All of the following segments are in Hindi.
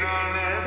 Johnny.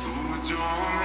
Tudjon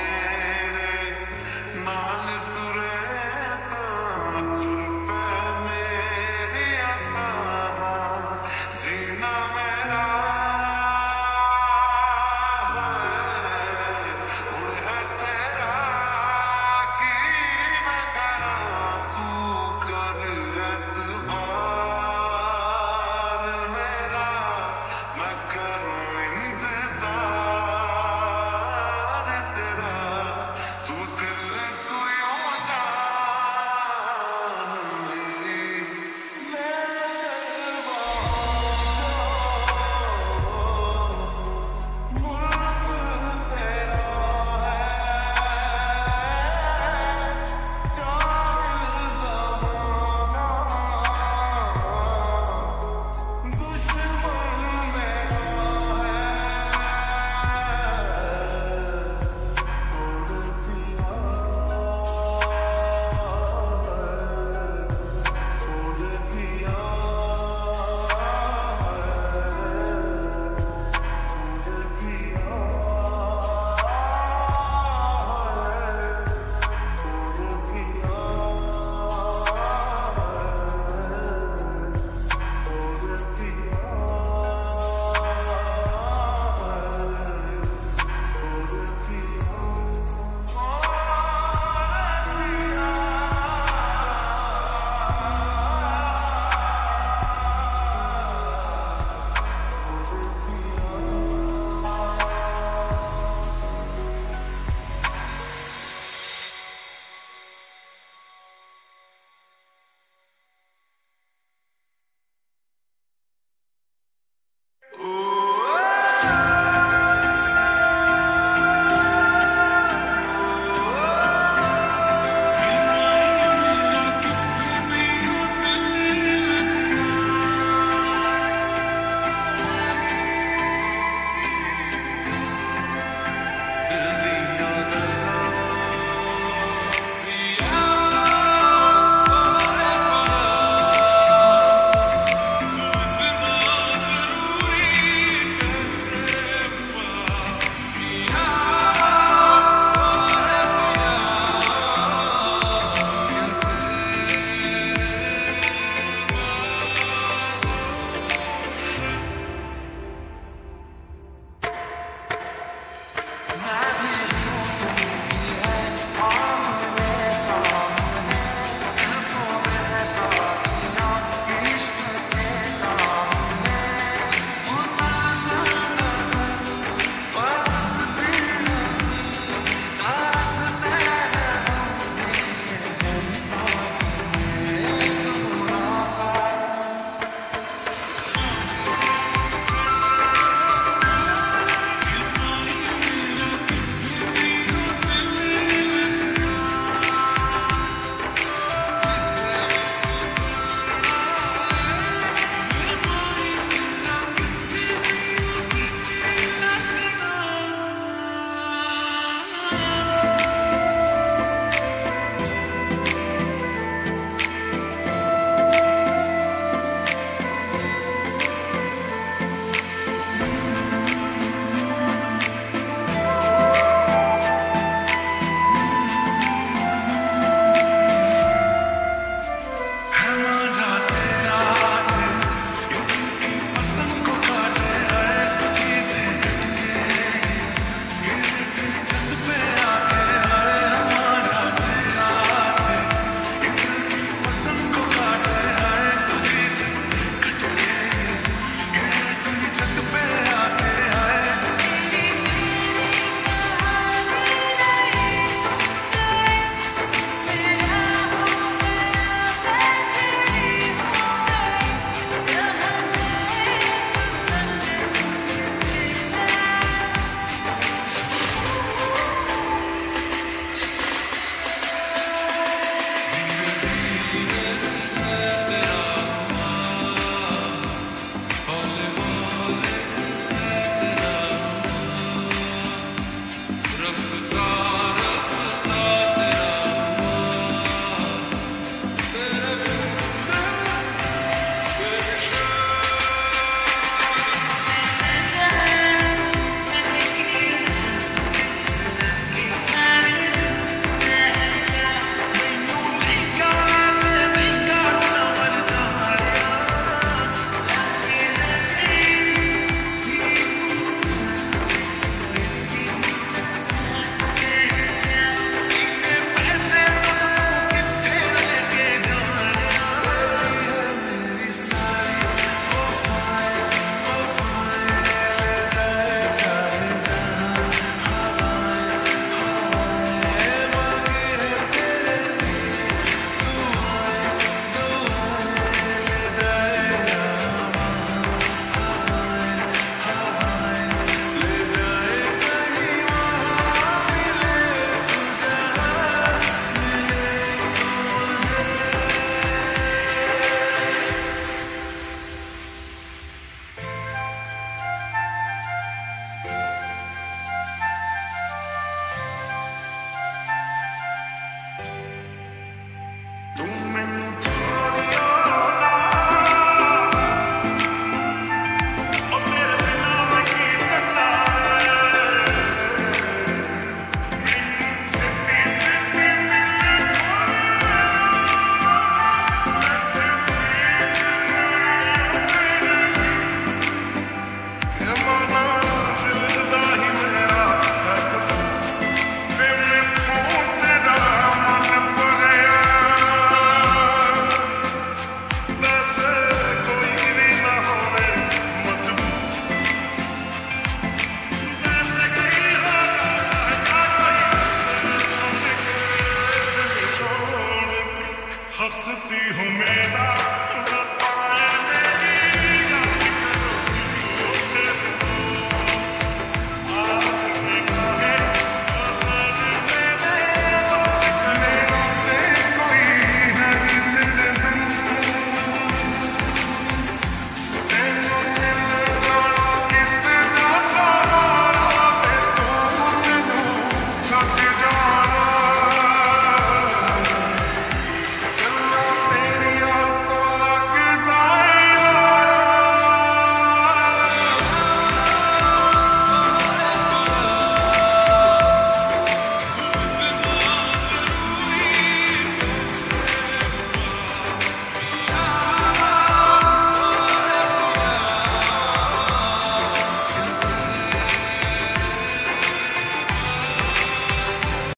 मस्ती हूँ मेरा